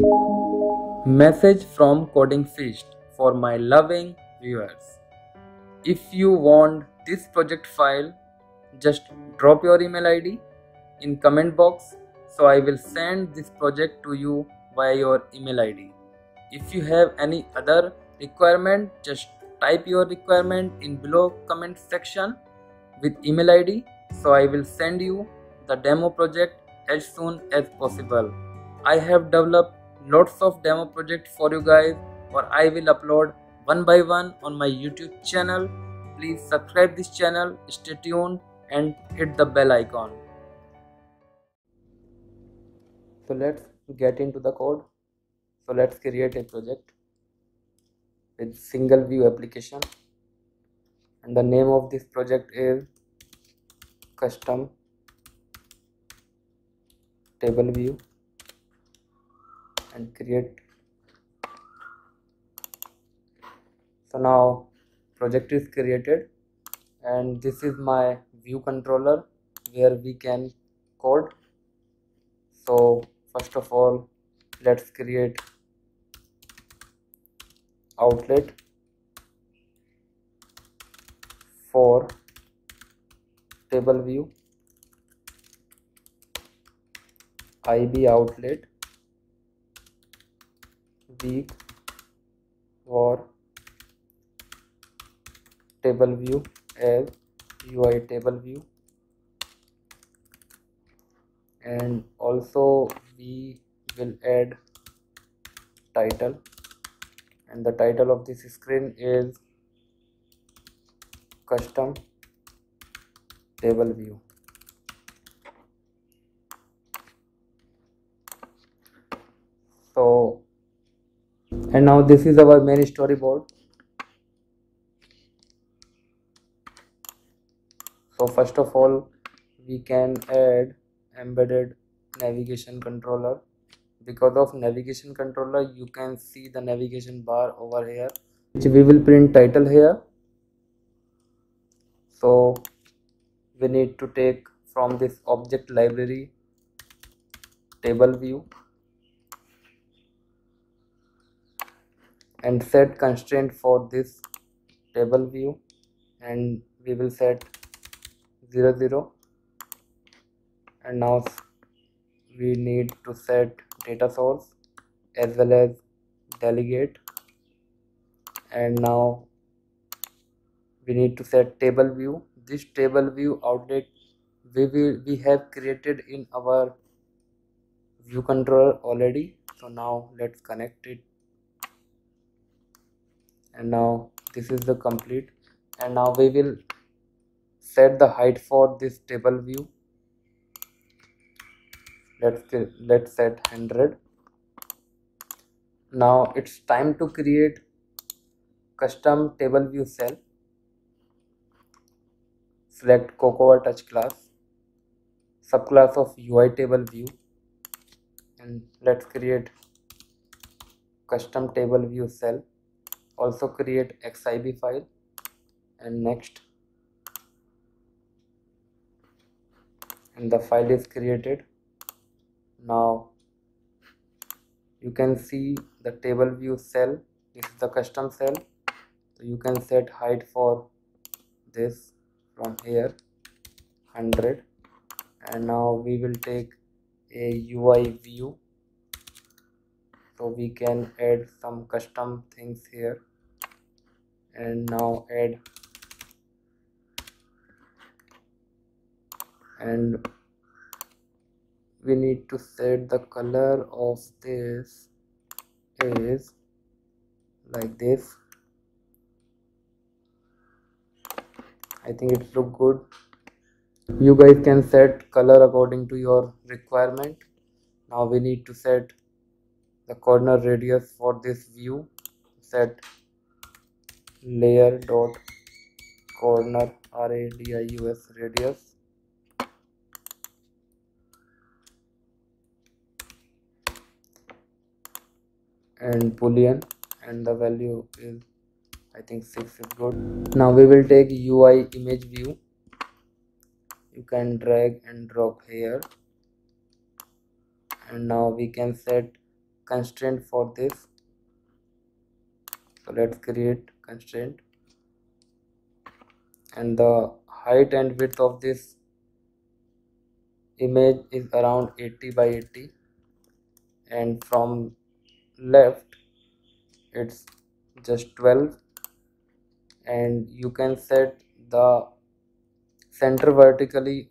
Message from Coding Feats for my loving viewers. If you want this project file, just drop your email ID in comment box so I will send this project to you via your email ID. If you have any other requirement, just type your requirement in below comment section with email ID so I will send you the demo project as soon as possible. I have developed lots of demo projects for you guys or I will upload one by one on my YouTube channel. Please subscribe this channel, stay tuned and hit the bell icon. So let's get into the code. So let's create a project with single view application and the name of this project is custom table view and create. So now project is created and this is my view controller where we can code. So first of all let's create outlet for table view ib outlet weak for table view as UI table view and also we will add title and the title of this screen is custom table view so and now this is our main storyboard. So first of all we can add embedded navigation controller. Because of navigation controller you can see the navigation bar over here which we will print title here. So we need to take from this object library table view and set constraint for this table view. And we will set 0 0 and now we need to set data source as well as delegate. And now we need to set table view. This table view outlet we will we have created in our view controller already. So now let's connect it and now this is the complete. And now we will set the height for this table view. Let's let's set 100 now it's time to create custom table view cell. Select cocoa touch class subclass of UI table view. And let's create custom table view cell also create xib file. And next. And the file is created. Now you can see the table view cell. This is the custom cell. So you can set height for this from here. 100 and now we will take a UI view so we can add some custom things here. And now add and we need to set the color of this is like this. I think it look good. You guys can set color according to your requirement. Now we need to set the corner radius for this view set layer dot corner radius radius. And boolean and the value is I think 6 is good. Now we will take UI image view. You can drag and drop here. And now we can set constraint for this. So let's create constraint. And the height and width of this image is around 80 by 80 and from left it's just 12 and you can set the center vertically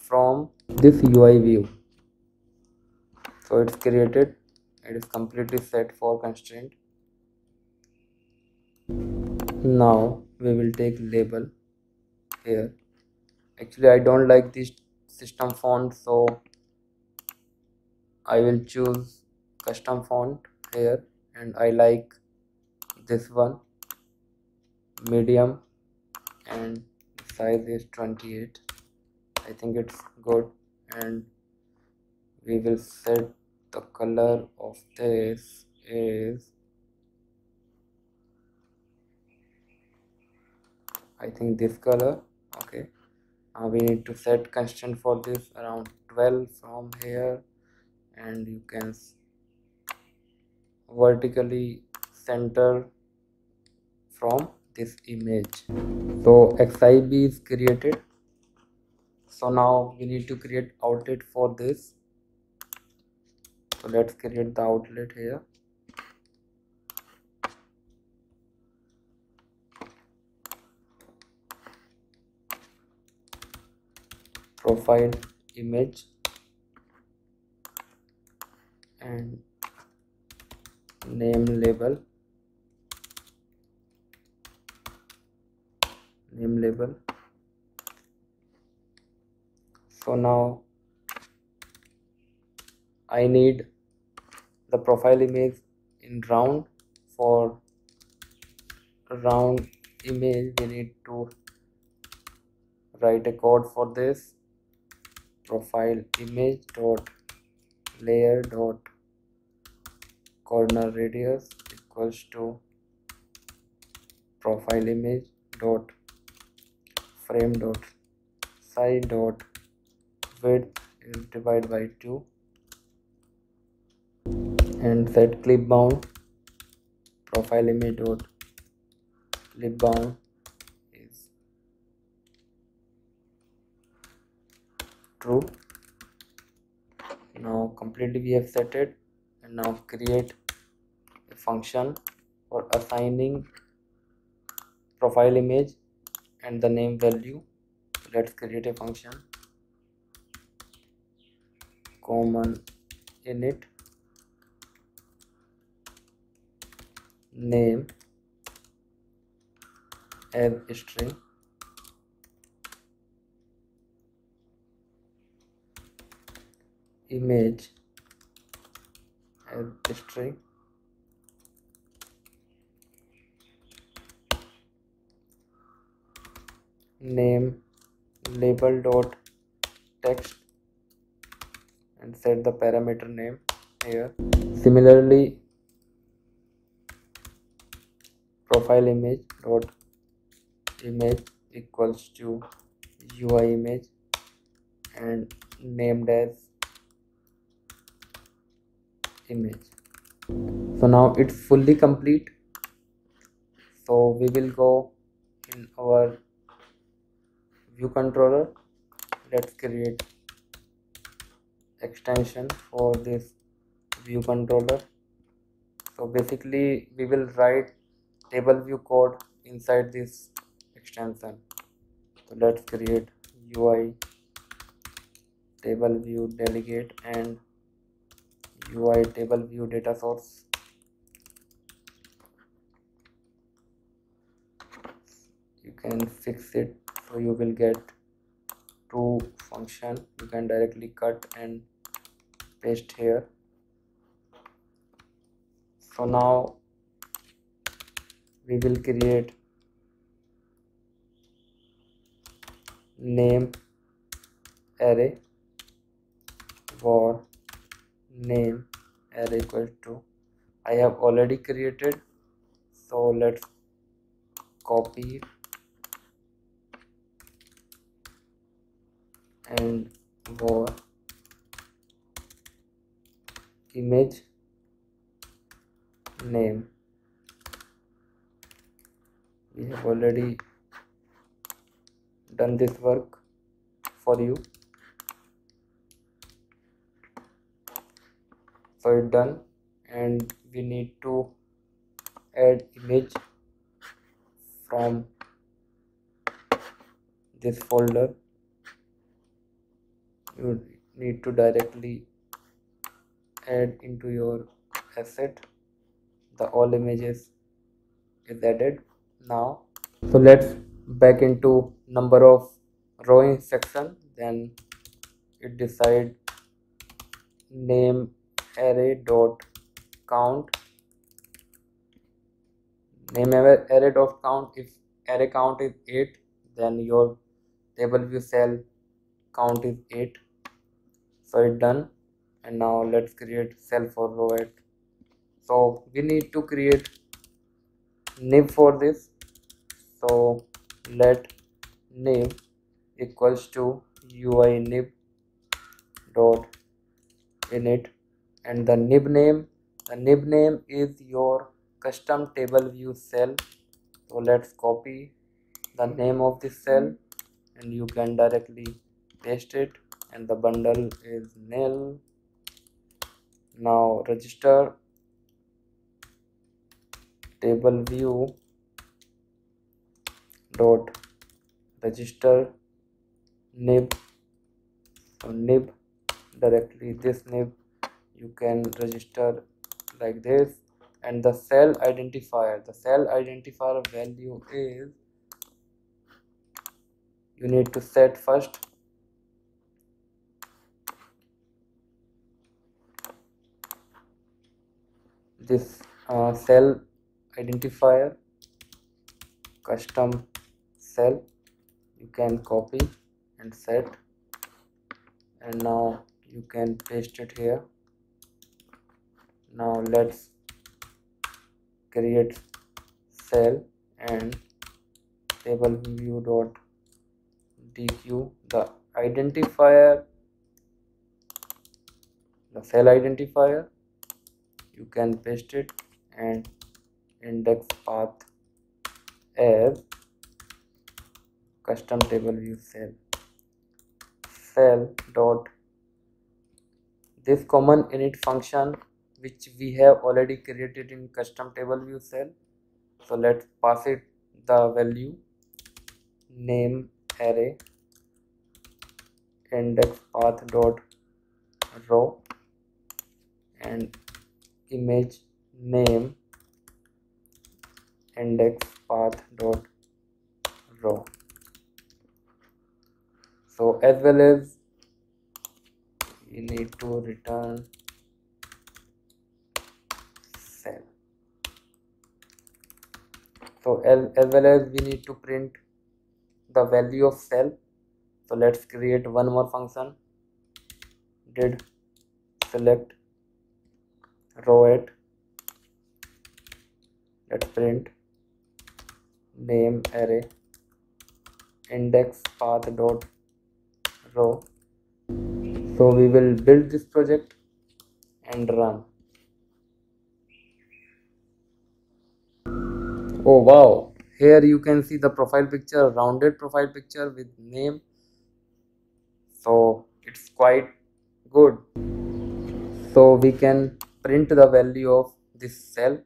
from this UI view. So it's created it is completely set for constraint. Now we will take label here. Actually I don't like this system font so I will choose custom font here and I like this one. Medium and size is 28 I think it's good and we will set the color of this is I think this color okay. Now we need to set constant for this around 12 from here. And you can vertically center from this image. So xib is created. So now we need to create outlet for this so let's create the outlet here. Profile image and name label. Name label. So now I need the profile image in round. For round image we need to write a code for this. Profile image dot layer dot corner radius equals to profile image dot frame dot size dot width is divided by 2 and set clip bound. Profile image dot clip bound is true. Now completely we have set it and now create a function for assigning profile image and the name value. Let's create a function. Common init name as string image. As string name. Label dot text. And set the parameter name here. Similarly profile image dot image equals to UI image and named as image. So now it's fully complete. So we will go in our view controller. Let's create extension for this view controller. So basically we will write table view code inside this extension. So let's create UI table view delegate and UI table view data source. You can fix it. So you will get two function. You can directly cut and paste here. So now we will create name array for name array equal to I have already created. So let's copy and var image name we have already done this work for you. So it's done and we need to add image from this folder. You need to directly add into your asset. The all images is added now so let's back into number of rows in section. Then it decide name array dot count. Name array dot count if array count is 8 then your table view cell count is 8 so it's done. And now let's create cell for row 8 so we need to create nib for this so let nib equals to ui nib dot init. And the nib name the nib name is your custom table view cell. So let's copy the name of this cell and you can directly paste it. And the bundle is nil. Now register table view dot register nib so nib directly this nib you can register like this. And the cell identifier the cell identifier value is you need to set first this uh, cell identifier custom cell. You can copy and set. And now you can paste it here. Now let's create cell and table view dot dequeue the identifier the cell identifier. You can paste it and index path as custom table view cell. Cell dot. This common init function which we have already created in custom table view cell. So let's pass it the value name array index path dot row and image name index path dot row so as well as you need to return cell. so as, as well as we need to print the value of cell. So let's create one more function. Did select row 8 let's print name array index path dot row so we will build this project and run. Oh wow. Here you can see the profile picture rounded profile picture with name. So it's quite good. So we can print the value of this cell.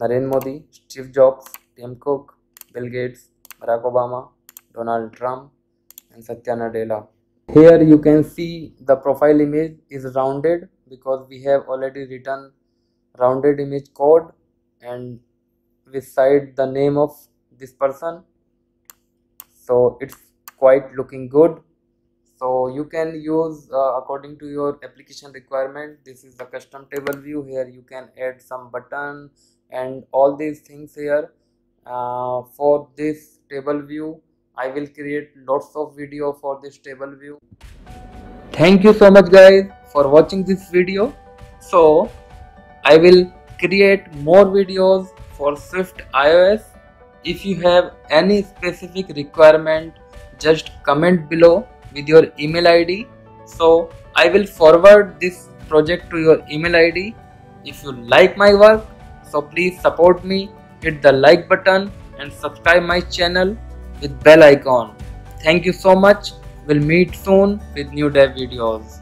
Narendra Modi, Steve Jobs, Tim Cook, Bill Gates, Barack Obama, Donald Trump and Satya Nadella. Here you can see the profile image is rounded because we have already written rounded image code and beside the name of this person. So it's quite looking good. So you can use uh, according to your application requirement this is the custom table view. Here you can add some button and all these things here uh, for this table view i will create lots of video for this table view. Thank you so much guys for watching this video. So i will create more videos for Swift iOS. If you have any specific requirement, just comment below with your email ID. So I will forward this project to your email ID If you like my work, so please support me, hit the like button and subscribe my channel with bell icon. Thank you so much. We'll meet soon with new dev videos.